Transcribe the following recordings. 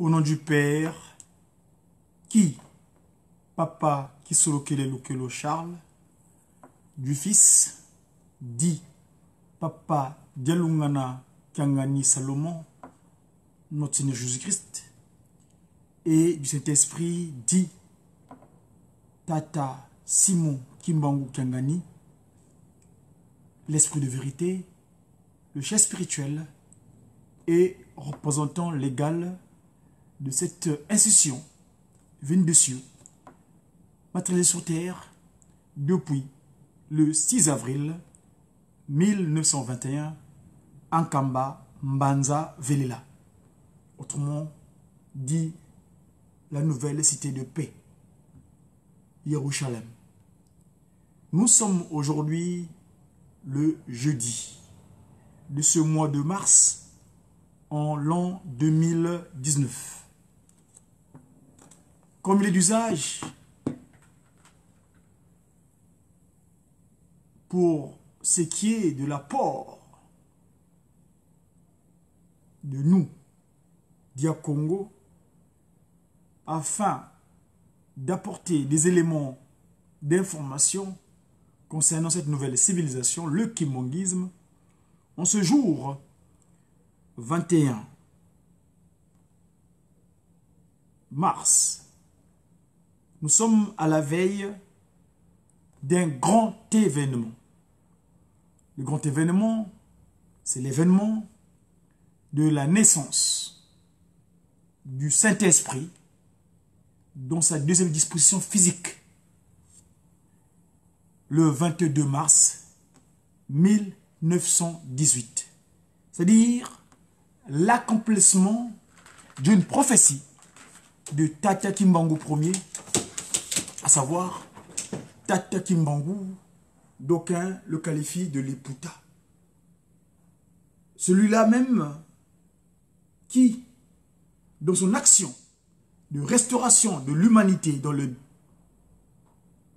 Au nom du Père, qui Papa qui solokele lokelo Charles, du Fils, dit Papa Dialungana Kangani Salomon, notre Seigneur Jésus-Christ, et du Saint-Esprit, dit Tata Simon Kimbangu Kangani, l'Esprit de vérité, le chef spirituel et représentant légal de cette institution venue de cieux, matérialisée sur terre depuis le 6 avril 1921 en Kamba, Mbanza, Velela. Autrement dit, la nouvelle cité de paix, Jérusalem. Nous sommes aujourd'hui le jeudi de ce mois de mars en l'an 2019. Comme il est d'usage, pour ce qui est de l'apport de nous, Dia Congo, afin d'apporter des éléments d'information concernant cette nouvelle civilisation, le kimongisme, en ce jour 21 mars, nous sommes à la veille d'un grand événement. Le grand événement, c'est l'événement de la naissance du Saint-Esprit dans sa deuxième disposition physique le 22 mars 1918. C'est-à-dire l'accomplissement d'une prophétie de Tata Kimbangu Ier, savoir Tata Kimbangu, d'aucuns le qualifient de l'Eputa. Celui-là même qui, dans son action de restauration de l'humanité dans le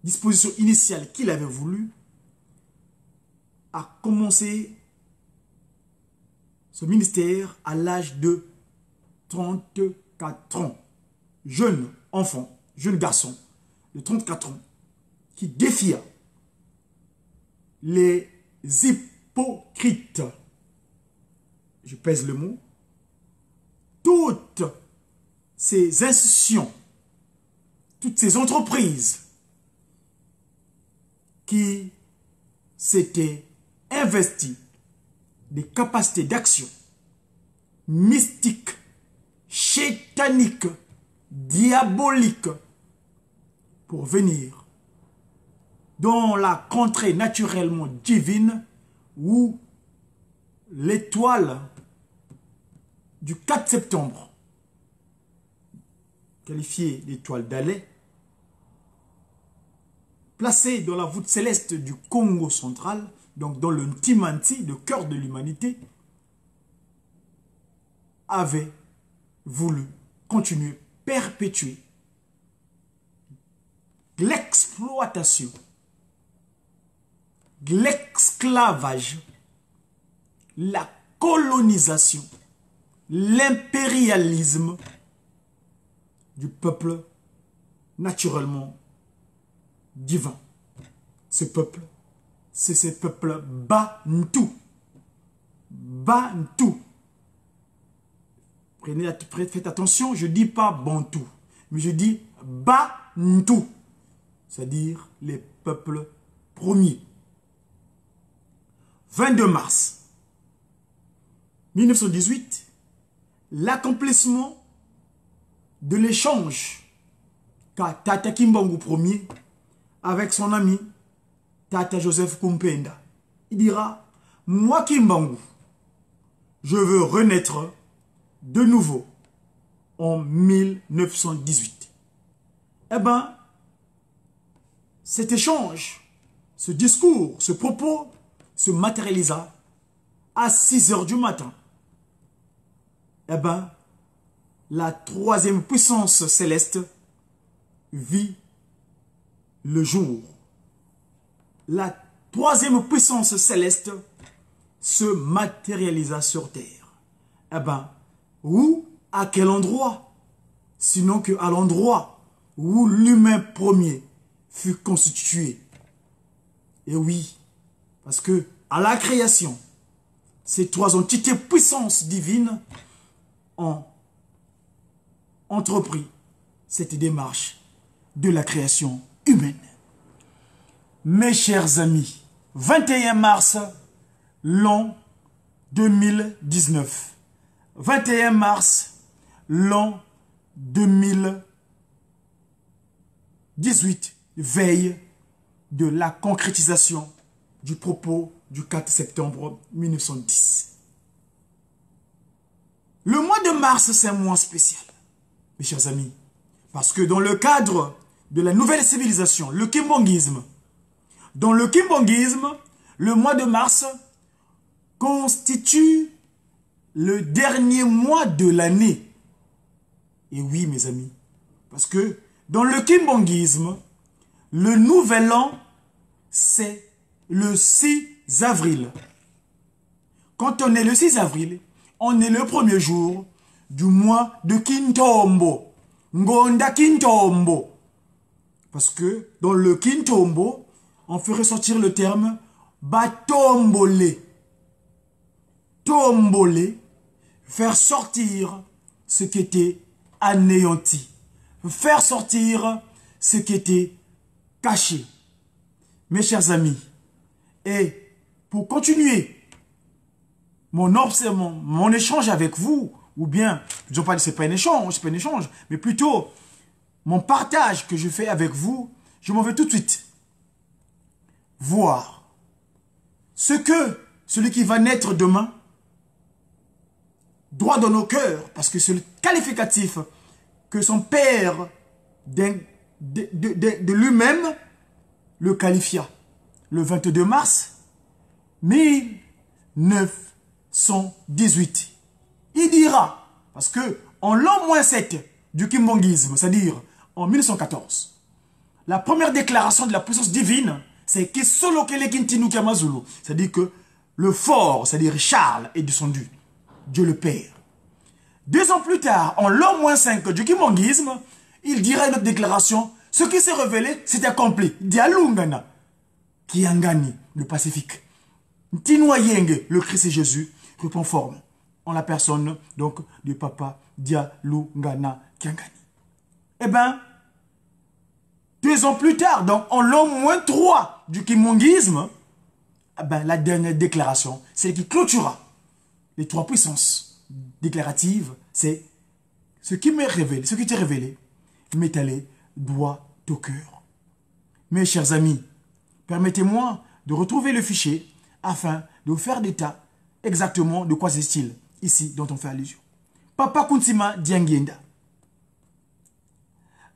disposition initiale qu'il avait voulu, a commencé ce ministère à l'âge de 34 ans. Jeune enfant, jeune garçon de 34 ans, qui défia les hypocrites, je pèse le mot, toutes ces institutions, toutes ces entreprises qui s'étaient investies des capacités d'action mystiques, chétaniques, diaboliques venir dans la contrée naturellement divine où l'étoile du 4 septembre, qualifiée d'étoile d'Alais, placée dans la voûte céleste du Congo central, donc dans le Timanti, le cœur de l'humanité, avait voulu continuer, perpétuer l'exploitation, l'esclavage, la colonisation, l'impérialisme du peuple naturellement divin. Ce peuple, c'est ce peuple Bantou. Bantou. Prenez, faites attention, je ne dis pas Bantou, mais je dis Bantou, c'est-à-dire les peuples premiers. 22 mars 1918, l'accomplissement de l'échange qu'a Tata Kimbangu Ier avec son ami Tata Joseph Kumpenda. Il dira, moi Kimbangu, je veux renaître de nouveau en 1918. Eh bien, cet échange, ce discours, ce propos se matérialisa à 6 heures du matin. Eh bien, la troisième puissance céleste vit le jour. La troisième puissance céleste se matérialisa sur terre. Eh bien, où, à quel endroit? Sinon qu'à l'endroit où l'humain premier fut constitué. Et oui, parce que à la création, ces trois entités puissances divines ont entrepris cette démarche de la création humaine. Mes chers amis, 21 mars, l'an 2019. 21 mars, l'an 2018, veille de la concrétisation du propos du 4 septembre 1910. Le mois de mars, c'est un mois spécial, mes chers amis, parce que dans le cadre de la nouvelle civilisation, le kimbongisme, dans le kimbongisme, le mois de mars constitue le dernier mois de l'année. Et oui, mes amis, parce que dans le kimbongisme, le nouvel an, c'est le 6 avril. Quand on est le 6 avril, on est le premier jour du mois de Kintombo. Ngonda Kintombo. Parce que dans le Kintombo, on fait ressortir le terme Batombolé. Tombolé, faire sortir ce qui était anéanti. Faire sortir ce qui était caché. Mes chers amis, et pour continuer mon, mon, mon échange avec vous, ou bien, je ne pas c'est pas un échange, c'est pas un échange, mais plutôt mon partage que je fais avec vous, je m'en vais tout de suite voir ce que celui qui va naître demain droit dans nos cœurs, parce que c'est le qualificatif que son père de, lui-même le qualifia le 22 mars 1918. Il dira, parce que en l'an moins 7 du kimbongisme, c'est-à-dire en 1914, la première déclaration de la puissance divine, c'est que solo c'est-à-dire que le fort, c'est-à-dire Charles, est descendu. Dieu le Père. Deux ans plus tard, en l'an moins 5 du kimbongisme, il dira une autre déclaration, ce qui s'est révélé, c'est accompli. Dialungana. Kiangani, le Pacifique? Tinoyenge, le Christ et Jésus, forme en la personne donc du papa Dialungana Kiangani. Eh bien, deux ans plus tard, donc en l'an moins trois du kimongisme, eh ben, la dernière déclaration, c'est qui clôturera les trois puissances déclaratives, c'est ce qui m'est révélé, ce qui t'est révélé, droit au cœur. Mes chers amis, Permettez-moi de retrouver le fichier afin de vous faire d'état exactement de quoi c'est-il ici dont on fait allusion. Papa Kuntima Diangienda.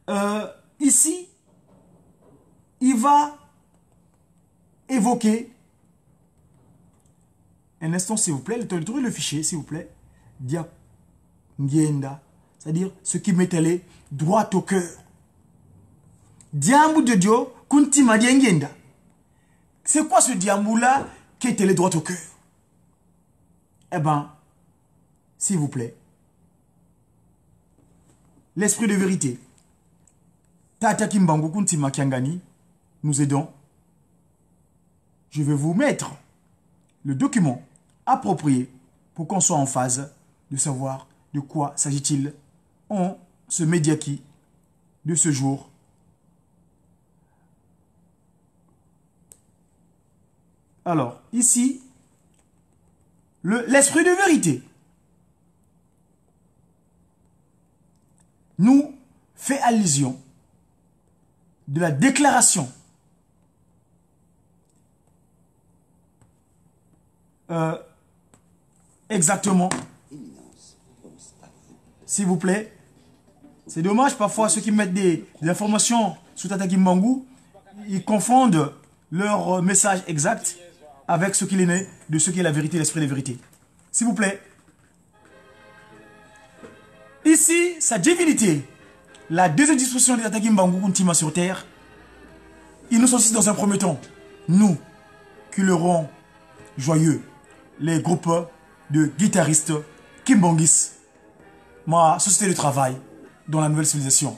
Euh, ici, il va évoquer un instant s'il vous plaît, le temps de le fichier s'il vous plaît. Diangienda, c'est-à-dire ce qui allé droit au cœur. Diambu de Dieu, Kuntima Diangienda. C'est quoi ce diamou-là qui était droit au cœur? Eh bien, s'il vous plaît, l'esprit de vérité, Tata Kimbango Kuntima Kiangani, nous aidons. Je vais vous mettre le document approprié pour qu'on soit en phase de savoir de quoi s'agit-il en ce médiaki de ce jour Alors, ici, l'esprit de vérité. Nous fait allusion de la déclaration euh, exactement s'il vous plaît c'est dommage parfois ceux qui mettent des, informations sous Tata Kimbangu ils confondent leur message exact avec ce qu'il est né, de ce qui est la vérité, l'esprit de vérité. S'il vous plaît. Ici, sa divinité, la deuxième disposition de l'attaque Kuntima sur terre, il nous aussi dans un premier temps, nous, qui le rend joyeux, les groupes de guitaristes Kimbangis, ma société de travail, dans la nouvelle civilisation,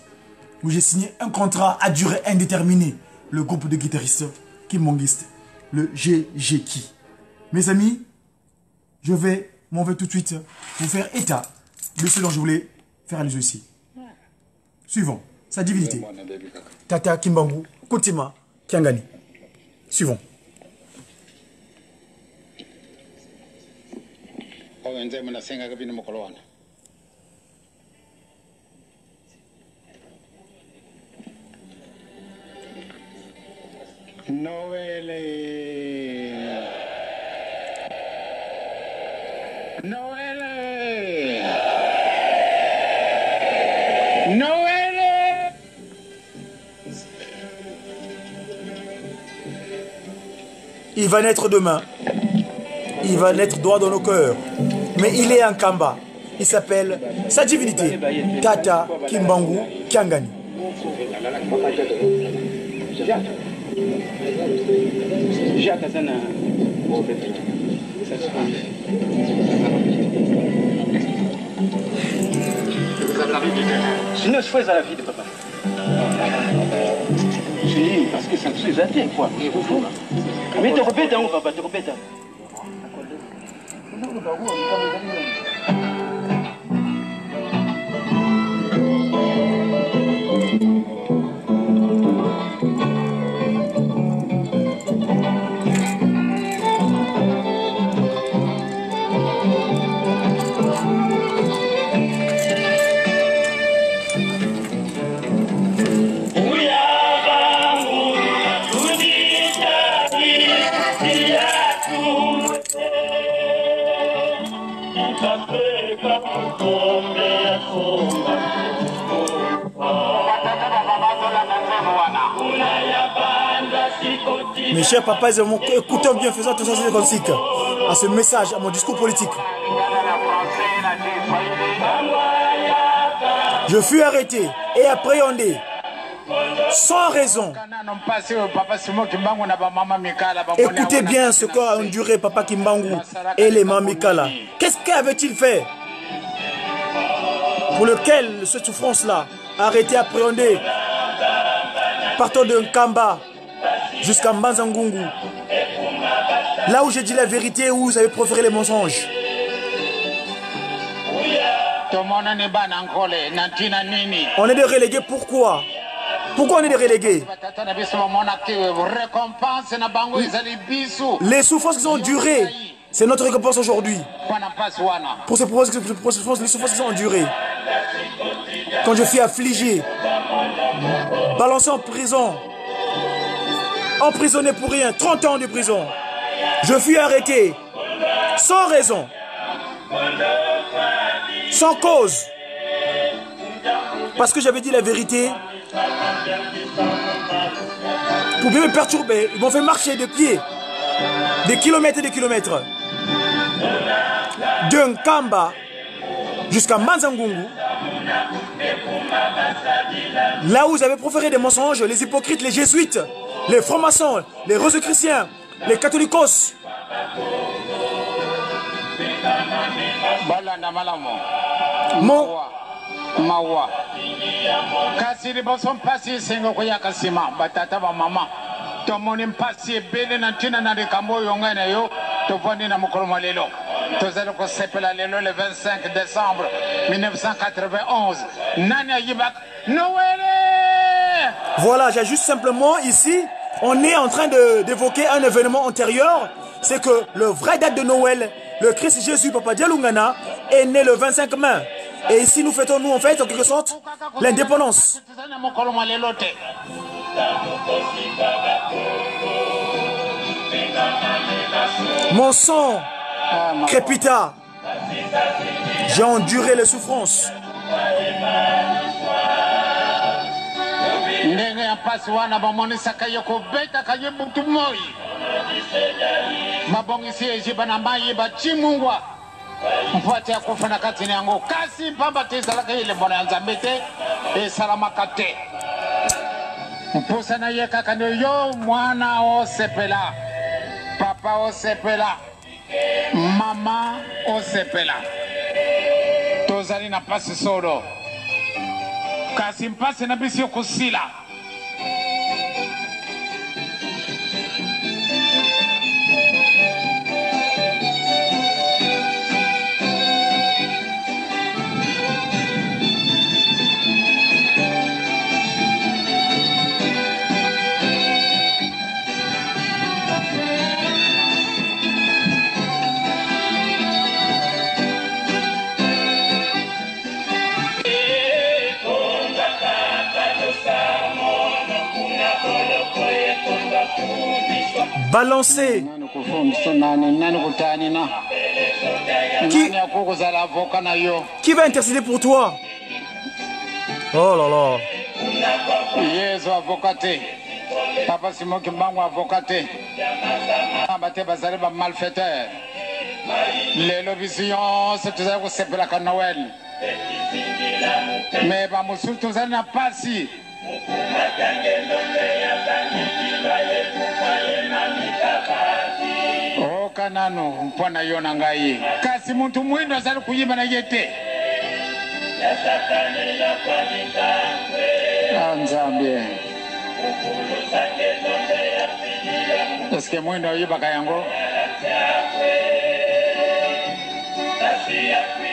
où j'ai signé un contrat à durée indéterminée, le groupe de guitaristes Kimonguiste, le GGKI. Mes amis, je vais m'en vais tout de suite vous faire état de ce dont je voulais faire allusion ici. Suivant, sa divinité. Tata Kimbangu, Kotima, Kiangani. Suivant. Noele. Noele. Noele. Il va naître demain. Il va naître droit dans nos cœurs. Mais il est un Kamba. Il s'appelle sa divinité, Tata Kimbangu Kiangani. Jacques sana Sinon, je fais à la vie de papa. Si, parce que ça me athée, quoi. Mais te répète, hein, papa, te répète. Mes chers papas et mon écoutons bien, faisant attention à ce à ce message, à mon discours politique. Je fus arrêté et appréhendé sans raison. Écoutez bien ce qu'a enduré Papa Kimbangu et les Mamikala. Qu'est-ce qu'avait-il fait pour lequel cette souffrance-là a arrêté appréhendé partant de Kamba jusqu'à Mbanzangungu. Là où j'ai dit la vérité, où vous avez proféré les mensonges. On est des relégués, pourquoi? Pourquoi on est des relégués? Les souffrances qui ont duré, c'est notre récompense aujourd'hui. Pour ces souffrances, les souffrances qui ont duré. Quand je suis affligé, balancé en prison, emprisonné pour rien, 30 ans de prison. Je fus arrêté sans raison, sans cause, parce que j'avais dit la vérité. Pour bien me perturber, ils m'ont fait marcher de pied, des kilomètres et des kilomètres, d'un Kamba jusqu'à Manzangungu. Là où j'avais proféré des mensonges, les hypocrites, les jésuites, les francs-maçons, les chrétiens, les catholicos. Mon mawa. Kasi liboso mpasi esenga koyaka nsima batata bamama tomoni mpasi ebele na ntina na likambo oyo ngai na yo. Tovandi na mokolo mwa lelo tozali kosepela lelo le 25 décembre 1991 nani ayibaka noele Voilà, j'ai juste simplement ici, on est en train d'évoquer un événement antérieur. C'est que le vrai date de Noël, le Christ Jésus, Papa Dialungana, est né le 25 mai. Et ici, nous fêtons, nous, en fait, en quelque sorte, l'indépendance. Mon sang crépita. J'ai enduré les souffrances. Mpasi wana bamonisaka ye kobetaka ye butu moi. Babongisi eziba na mai bacimungwa mpwati ya kufa na kati na yango. Kasi mpamba te ezalaka elembo na ya nzambe te esalamaka te. Mposa na ye kaka nde yo mwana osepela. Papa osepela. Mama osepela. Tozali na mpasi solo. Kasi mpasi na biso kusila avoka nayo Qui va intercéder pour toi? Oh là là. yesu avoka te papa simon kimbangu avoka te amba te bazali bamalfaiteur lelo biso nyonso tozali kosepelaka noel me bamosusu tozali na pasi oka nanu mpo na yo na ngai. Kasi muntu mwindo azali kuyimba na ye te. Ah, nzambe. Eske mwindo oyibaka yango? ayaya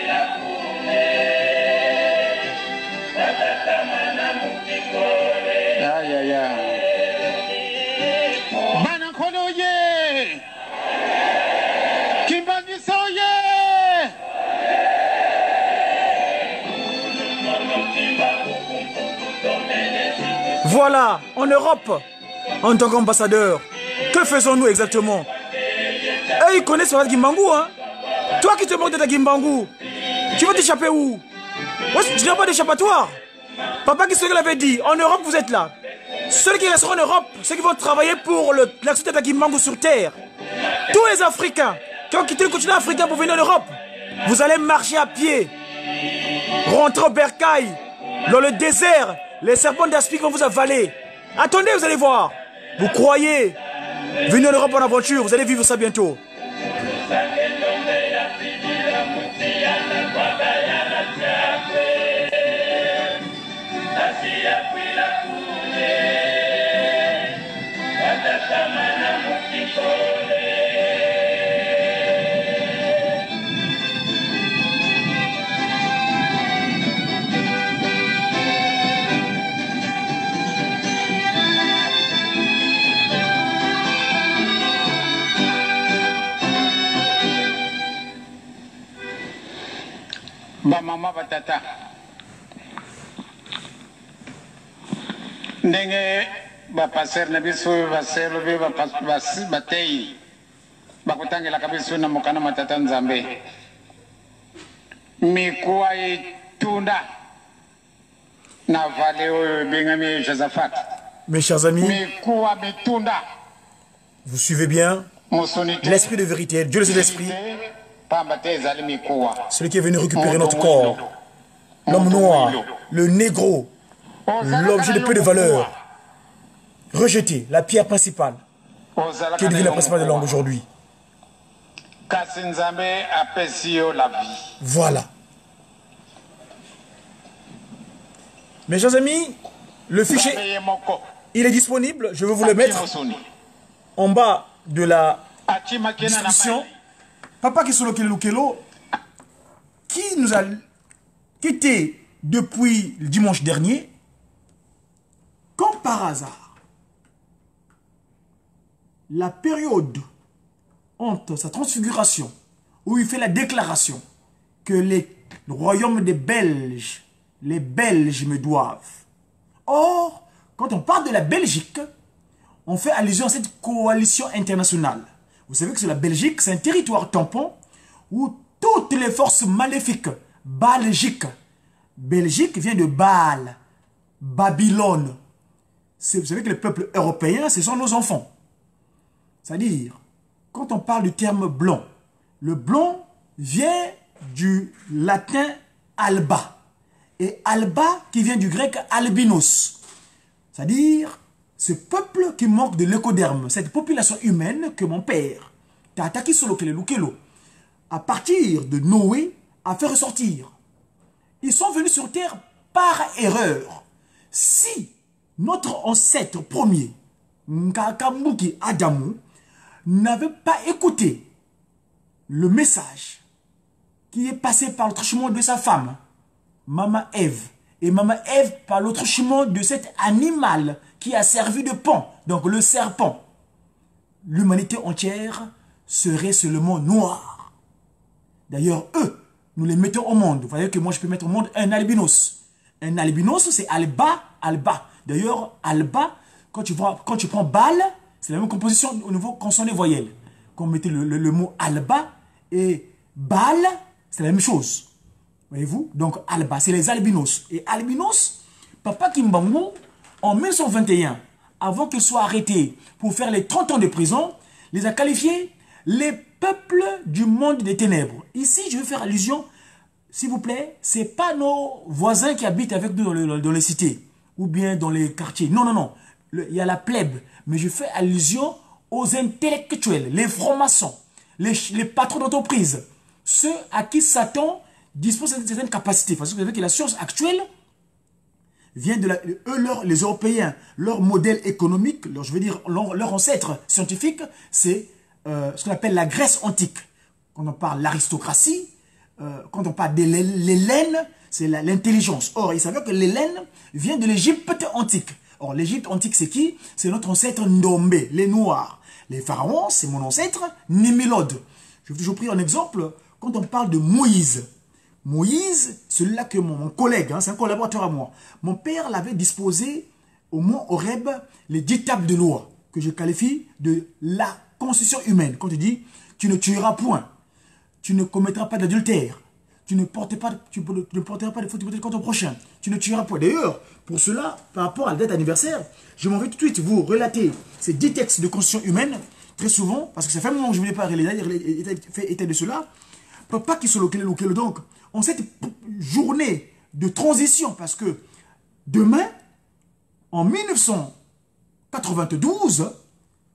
Voilà, en Europe, en tant qu'ambassadeur, que faisons-nous exactement? Eux, ils connaissent Fawad Gimbangu, hein? Toi qui te moques de tu veux t'échapper où? Tu n'as pas d'échappatoire. Papa qui l'avait dit, en Europe, vous êtes là. Ceux qui resteront en Europe, ceux qui vont travailler pour l'action de Gimbangu sur terre. Tous les Africains qui ont quitté le continent africain pour venir en Europe, vous allez marcher à pied, rentrer au bercail, dans le désert, les serpents d'aspic vont vous avaler. Attendez, vous allez voir. Vous croyez Venez en Europe en aventure, vous allez vivre ça bientôt. Bamama batata ndenge bapaster na biso oyo baselo bakotangelaka na mokana matata nzambe. Mikuwa etunda na vale oyo ebengami josaphat. Mes chers amis, mikuwa mitunda vous suivez bien l'esprit de vérité, Dieu le Saint-Esprit, te, celui qui est venu récupérer notre corps, l'homme noir, le négro, l'objet de peu de valeur, rejeté, la pierre principale, qui est devenue la principale de langue aujourd'hui. Voilà. Mes chers amis, le fichier, il est disponible. Je vais vous le mettre en bas de la discussion. Papa Kisolo Kelukelo, qui nous a quittés depuis le dimanche dernier, comme par hasard, la période entre sa transfiguration, où il fait la déclaration que les, le royaume des Belges, les Belges me doivent. Or, quand on parle de la Belgique, on fait allusion à cette coalition internationale. Vous savez que c'est la Belgique, c'est un territoire tampon où toutes les forces maléfiques, Belgique, Belgique vient de Baal, Babylone. Vous savez que les peuples européens, ce sont nos enfants. C'est-à-dire, quand on parle du terme blanc, le blanc vient du latin alba. Et alba qui vient du grec albinos. C'est-à-dire, ce peuple qui manque de l'écoderme, cette population humaine que mon père, Tataki Solokele Lukelo, à partir de Noé, a fait ressortir. Ils sont venus sur terre par erreur, si notre ancêtre premier, Nkakambuki Adamou, n'avait pas écouté le message qui est passé par le truchement de sa femme, Maman Ève, et Maman Ève par le truchement de cet animal qui a servi de pont, donc le serpent, l'humanité entière serait seulement noire. D'ailleurs, eux, nous les mettons au monde. Vous voyez que moi, je peux mettre au monde un albinos. Un albinos, c'est alba, alba. D'ailleurs, alba, quand tu, vois, quand tu prends balle, c'est la même composition au niveau consonne voyelle. Quand on mettait le, mot alba et balle, c'est la même chose. Voyez-vous? Donc, alba, c'est les albinos. Et albinos, Papa Kimbangu, en 1921, avant qu'il soit arrêté pour faire les 30 ans de prison, les a qualifiés les peuples du monde des ténèbres. Ici, je veux faire allusion, s'il vous plaît, ce n'est pas nos voisins qui habitent avec nous dans, les cités ou bien dans les quartiers. Non, non, non. il y a la plèbe. Mais je fais allusion aux intellectuels, les francs-maçons, les, patrons d'entreprise, ceux à qui Satan dispose de certaines capacités. Parce que vous savez que la science actuelle vient de la, eux, les Européens, leur modèle économique, leur, je veux dire, leur, ancêtre scientifique, c'est euh, ce qu'on appelle la Grèce antique. Quand on parle de l'aristocratie, euh, quand on parle de l'Hélène, c'est l'intelligence. Or, il s'avère que l'Hélène vient de l'Égypte antique. Or, l'Égypte antique, c'est qui? C'est notre ancêtre Ndombé, les Noirs. Les pharaons, c'est mon ancêtre Némélode. Je toujours pris un exemple quand on parle de Moïse. Moïse, celui-là que mon, collègue, hein, c'est un collaborateur à moi, mon père l'avait disposé au mont Horeb, les dix tables de loi, que je qualifie de la constitution humaine. Quand tu dis, tu ne tueras point, tu ne commettras pas d'adultère, tu ne portes pas, tu ne porteras pas de faute contre ton prochain, tu ne tueras point. D'ailleurs, pour cela, par rapport à la date anniversaire, je m'en vais tout de suite vous relater ces dix textes de constitution humaine, très souvent, parce que ça fait un moment que je ne voulais pas fait état de cela, pas qui locaux, donc, en cette journée de transition, parce que demain, en 1992,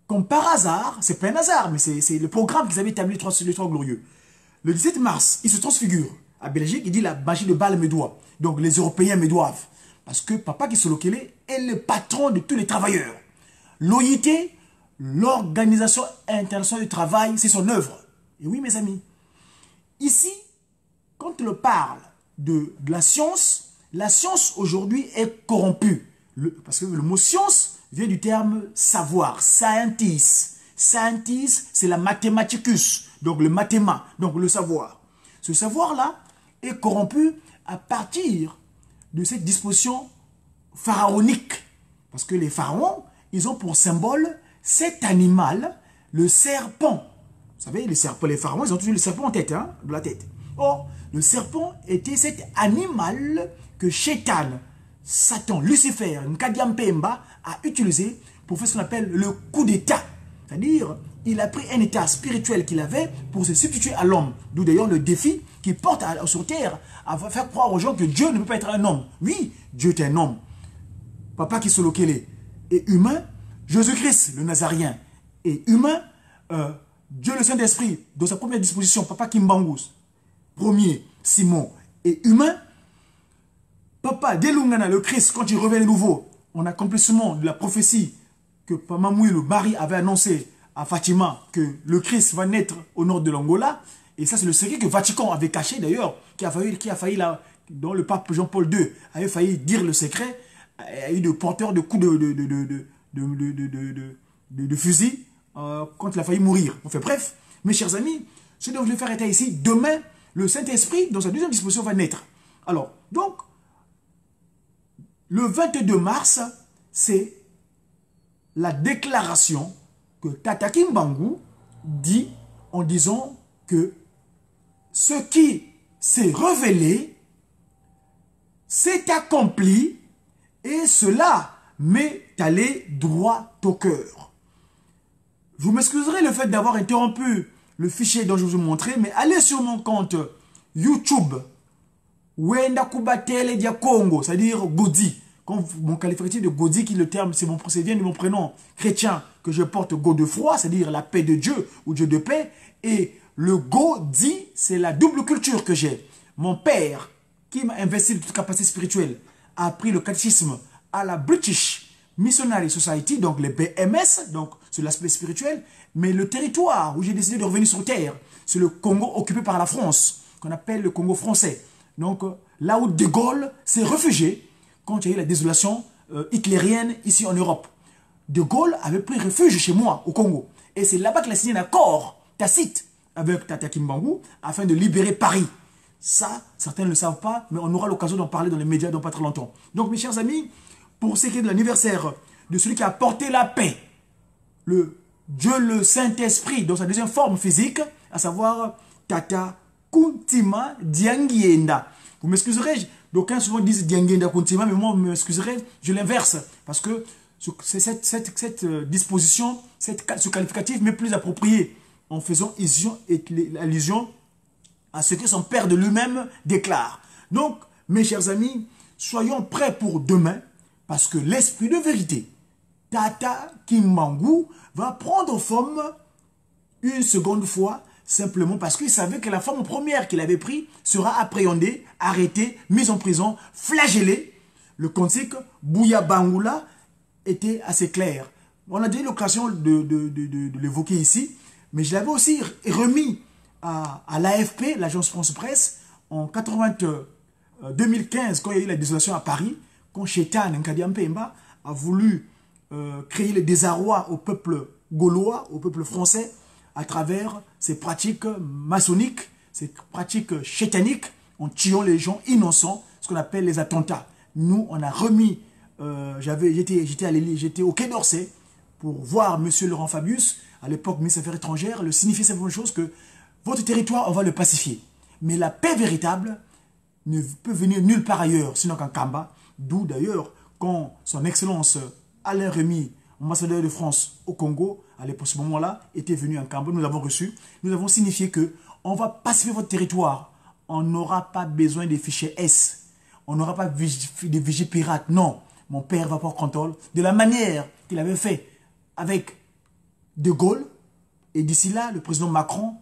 comme par hasard, c'est pas un hasard, mais c'est le programme qu'ils avaient établi, les trois glorieux. Le 17 mars, il se transfigure. À Belgique, il dit la magie de balle me doit. Donc les Européens me doivent. Parce que Papa Kisolokele est le patron de tous les travailleurs. L'OIT, l'Organisation internationale du travail, c'est son œuvre. Et oui, mes amis, ici, quand on parle de, la science, la science aujourd'hui est corrompue. parce que le mot science vient du terme savoir, scientist. Scientist, c'est la mathematicus, donc le mathéma, donc le savoir. Ce savoir-là est corrompu à partir de cette disposition pharaonique. Parce que les pharaons, ils ont pour symbole cet animal, le serpent. Vous savez, les serpents, les pharaons, ils ont toujours le serpent en tête, hein, de la tête. Or, le serpent était cet animal que Shaitan, Satan, Lucifer, Nkadiam Pemba a utilisé pour faire ce qu'on appelle le coup d'état. C'est-à-dire, il a pris un état spirituel qu'il avait pour se substituer à l'homme. D'où d'ailleurs le défi qui porte sur terre à faire croire aux gens que Dieu ne peut pas être un homme. Oui, Dieu est un homme. Papa qui est est humain. Jésus-Christ, le Nazarien, est humain. Euh, Dieu le Saint-Esprit, dans sa première disposition, Papa Kimbangus, premier, Simon, est humain. Papa Delungana, le Christ, quand il revient de nouveau, on accomplissement de la prophétie que Mamouy, le mari, avait annoncé à Fatima que le Christ va naître au nord de l'Angola. Et ça, c'est le secret que Vatican avait caché d'ailleurs, qui a failli, qui a failli dont le pape Jean-Paul II avait failli dire le secret, a eu de porteurs de coups de, de, de, de fusil euh, quand il a failli mourir. Enfin bref, mes chers amis, ce dont je vais faire état ici, demain, le Saint-Esprit, dans sa deuxième disposition, va naître. Alors, donc, le 22 mars, c'est la déclaration que Tata Kimbangu dit en disant que ce qui s'est révélé s'est accompli et cela m'est allé droit au cœur. Vous m'excuserez le fait d'avoir interrompu le fichier dont je vous ai montré, mais allez sur mon compte YouTube, Wenda Kubatele Dia c'est-à-dire Godi mon qualificatif de Godi, qui le terme, c'est mon de mon prénom chrétien que je porte Godefroy, c'est-à-dire la paix de Dieu ou Dieu de paix. Et le Godi, c'est la double culture que j'ai. Mon père, qui m'a investi de toute capacité spirituelle, a appris le catéchisme à la British Missionary Society, donc les BMS, donc c'est l'aspect spirituel, mais le territoire où j'ai décidé de revenir sur Terre, c'est le Congo occupé par la France, qu'on appelle le Congo français. Donc là où De Gaulle s'est réfugié quand il y a eu la désolation euh, hitlérienne ici en Europe. De Gaulle avait pris refuge chez moi au Congo. Et c'est là-bas qu'il a signé un accord tacite avec Tata Kimbangu afin de libérer Paris. Ça, certains ne le savent pas, mais on aura l'occasion d'en parler dans les médias dans pas très longtemps. Donc mes chers amis, pour ce qui est de l'anniversaire de celui qui a porté la paix, le Dieu le Saint-Esprit dans sa deuxième forme physique, à savoir Tata Kuntima Diangienda. Vous m'excuserez, d'aucuns souvent disent Diangienda Kuntima, mais moi, vous m'excuserez, je l'inverse. Parce que cette, cette, euh, disposition, cette, ce qualificatif m'est plus approprié en faisant allusion à ce que son Père de lui-même déclare. Donc, mes chers amis, soyons prêts pour demain, parce que l'esprit de vérité, Tata Kimbangu, va prendre forme une seconde fois, simplement parce qu'il savait que la forme première qu'il avait prise sera appréhendée, arrêtée, mise en prison, flagellée. Le cantique Bouya Bangula était assez clair. On a déjà eu l'occasion de, de, l'évoquer ici, mais je l'avais aussi remis à, l'AFP, l'agence France Presse, en 80, 2015, euh, quand il y a eu la désolation à Paris, quand Chetan Nkadiampemba a voulu euh, créer le désarroi au peuple gaulois, au peuple français, à travers ces pratiques maçonniques, ces pratiques chétaniques, en tuant les gens innocents, ce qu'on appelle les attentats. Nous, on a remis, euh, j'étais au Quai d'Orsay pour voir M. Laurent Fabius, à l'époque ministre des Affaires étrangères, le signifier une chose que votre territoire, on va le pacifier. Mais la paix véritable ne peut venir nulle part ailleurs, sinon qu'en Kamba, d'où d'ailleurs, quand son Excellence Alain Rémy, ambassadeur de France au Congo, à ce moment-là, était venu en Kamba, nous l'avons reçu, nous avons signifié que on va pacifier votre territoire. On n'aura pas besoin des fichiers S. On n'aura pas de vigies pirates. Non, mon père va prendre contrôle de la manière qu'il avait fait avec De Gaulle. Et d'ici là, le président Macron,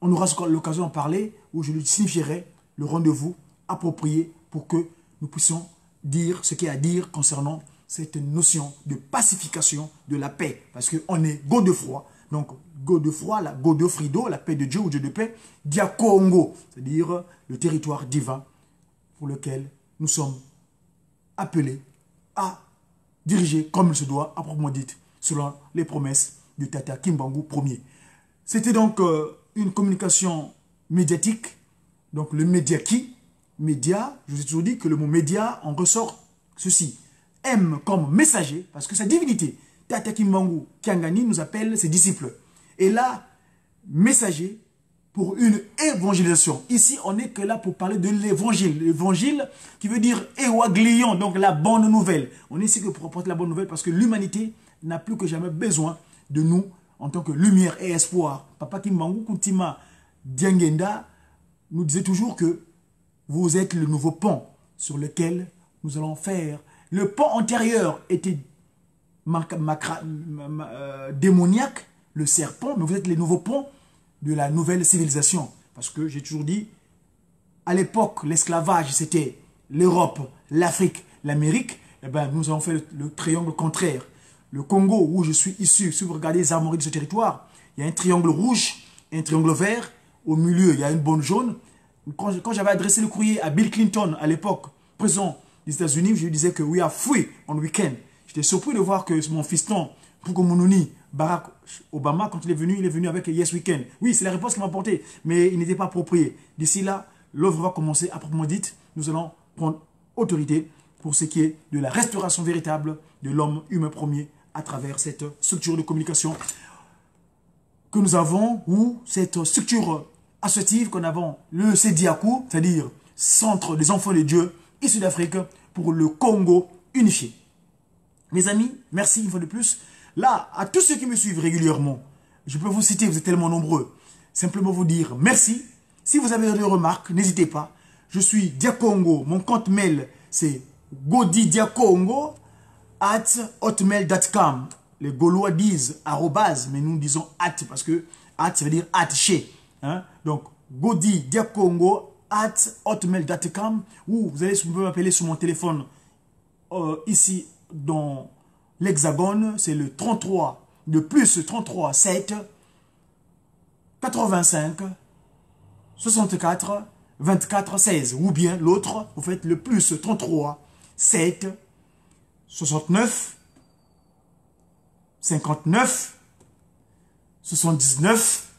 on aura l'occasion d'en parler, où je lui signifierai le rendez-vous approprié pour que nous puissions dire ce qu'il y a à dire concernant cette notion de pacification de la paix. Parce qu'on est Godefroy. Donc, Godefroy, la Godefrido, la paix de Dieu ou Dieu de paix, Diakongo, c'est-à-dire le territoire divin pour lequel nous sommes appelés à diriger comme il se doit, à proprement dit, selon les promesses du Tata Kimbangu Ier. C'était donc euh, une communication médiatique, donc le média qui Média, je vous ai toujours dit que le mot média en ressort ceci. M comme messager, parce que sa divinité, Tata Kimbangu Kiangani nous appelle ses disciples. Et là, messager pour une évangélisation. Ici, on n'est que là pour parler de l'évangile. L'évangile qui veut dire éwaglion, donc la bonne nouvelle. On est ici que pour apporter la bonne nouvelle parce que l'humanité n'a plus que jamais besoin de nous en tant que lumière et espoir. Papa Kimbangu Kuntima Diangenda nous disait toujours que vous êtes le nouveau pont sur lequel nous allons faire le pont antérieur était euh, démoniaque, le serpent, mais vous êtes les nouveaux ponts de la nouvelle civilisation. Parce que j'ai toujours dit, à l'époque, l'esclavage, c'était l'Europe, l'Afrique, l'Amérique. Eh ben, nous avons fait le, triangle contraire. Le Congo, où je suis issu, si vous regardez les armoiries de ce territoire, il y a un triangle rouge, un triangle vert. Au milieu, il y a une bonne jaune. Quand, j'avais adressé le courrier à Bill Clinton, à l'époque, président des États-Unis, je lui disais que we are free on week-end. J'étais surpris de voir que mon fiston, Pukomununi, Barack Obama, quand il est venu, il est venu avec Yes Weekend. Oui, c'est la réponse qu'il m'a apportée, mais il n'était pas approprié. D'ici là, l'œuvre va commencer à proprement dite. Nous allons prendre autorité pour ce qui est de la restauration véritable de l'homme humain premier à travers cette structure de communication que nous avons, ou cette structure associative qu'on avons, le CDIACU, c'est-à-dire Centre des enfants de Dieu, issus d'Afrique pour le Congo unifié. Mes amis, merci une fois de plus. Là, à tous ceux qui me suivent régulièrement, je peux vous citer, vous êtes tellement nombreux. Simplement vous dire merci. Si vous avez des remarques, n'hésitez pas. Je suis Diakongo. Mon compte mail, c'est godidiakongo at hotmail.com. Les Gaulois disent arrobase, mais nous disons at parce que at, ça veut dire at chez. Hein? Donc, godidiakongo at hotmail.com ou vous allez m'appeler sur mon téléphone euh, ici dans l'hexagone, c'est le 33, de plus 33, 7, 85, 64, 24, 16. Ou bien l'autre, vous faites le plus 33, 7, 69, 59, 79,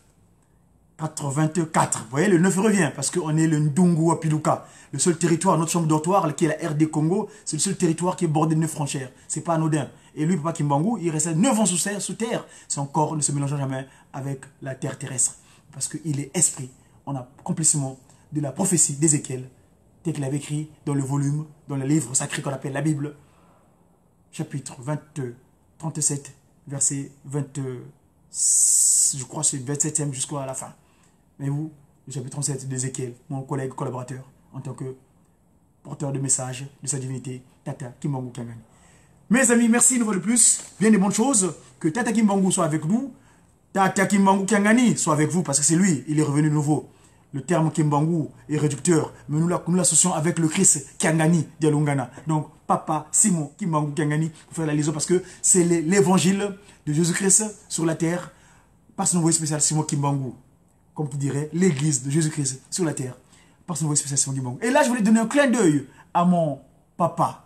84. Vous voyez, le 9 revient parce qu'on est le Ndungu Apiluka. Le seul territoire, notre chambre dortoir, qui est la RD Congo, c'est le seul territoire qui est bordé de neuf frontières. C'est pas anodin. Et lui, Papa Kimbangu, il restait 9 ans sous terre. Son corps ne se mélange jamais avec la terre terrestre. Parce qu'il est esprit. On a complètement de la prophétie d'Ézéchiel, tel qu'il avait écrit dans le volume, dans le livre sacré qu'on appelle la Bible, chapitre 22, 37, verset 20, je crois c'est 27e jusqu'à la fin. Mais vous, le chapitre 37 d'Ézéchiel, mon collègue collaborateur, en tant que porteur de message de sa divinité, Tata Kimbangu Kangani. Mes amis, merci une fois de plus. Bien des bonnes choses. Que Tata Kimbangu soit avec nous. Tata Kimbangu Kangani soit avec vous parce que c'est lui, il est revenu de nouveau. Le terme Kimbangu est réducteur, mais nous l'associons avec le Christ Kangani d'Alungana. Donc, Papa Simon Kimbangu Kangani, pour faire la liaison parce que c'est l'évangile de Jésus-Christ sur la terre par son spécial Simon Kimbangu. Comme tu dirais, l'église de Jésus-Christ sur la terre par son spécial Simon Kimbangu. Et là, je voulais donner un clin d'œil à mon papa,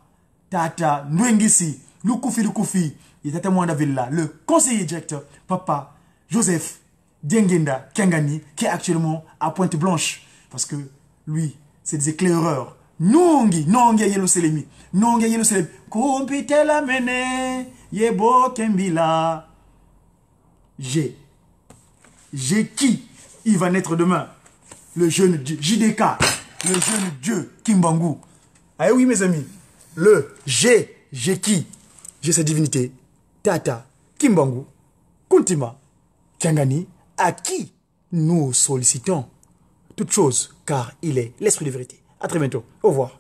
Tata Nwengisi, Lukufi Lukufi, et Tata Mwandavilla, le conseiller directeur, papa Joseph Diengenda Kangani, qui est actuellement à Pointe Blanche. Parce que lui, c'est des éclaireurs. Nungi, nongi yelo selemi. Nongi yelo selemi. Kumpitela mene, yebo kembila. J'ai. J'ai qui? Il va naître demain Le jeune JDK, le jeune Dieu Kimbangu. Ah oui mes amis, le j'ai, j'ai qui? J'ai sa divinité, Tata Kimbangu, Kuntima, Kangani, à qui nous sollicitons toutes choses, car il est l'esprit de vérité. À très bientôt. Au revoir.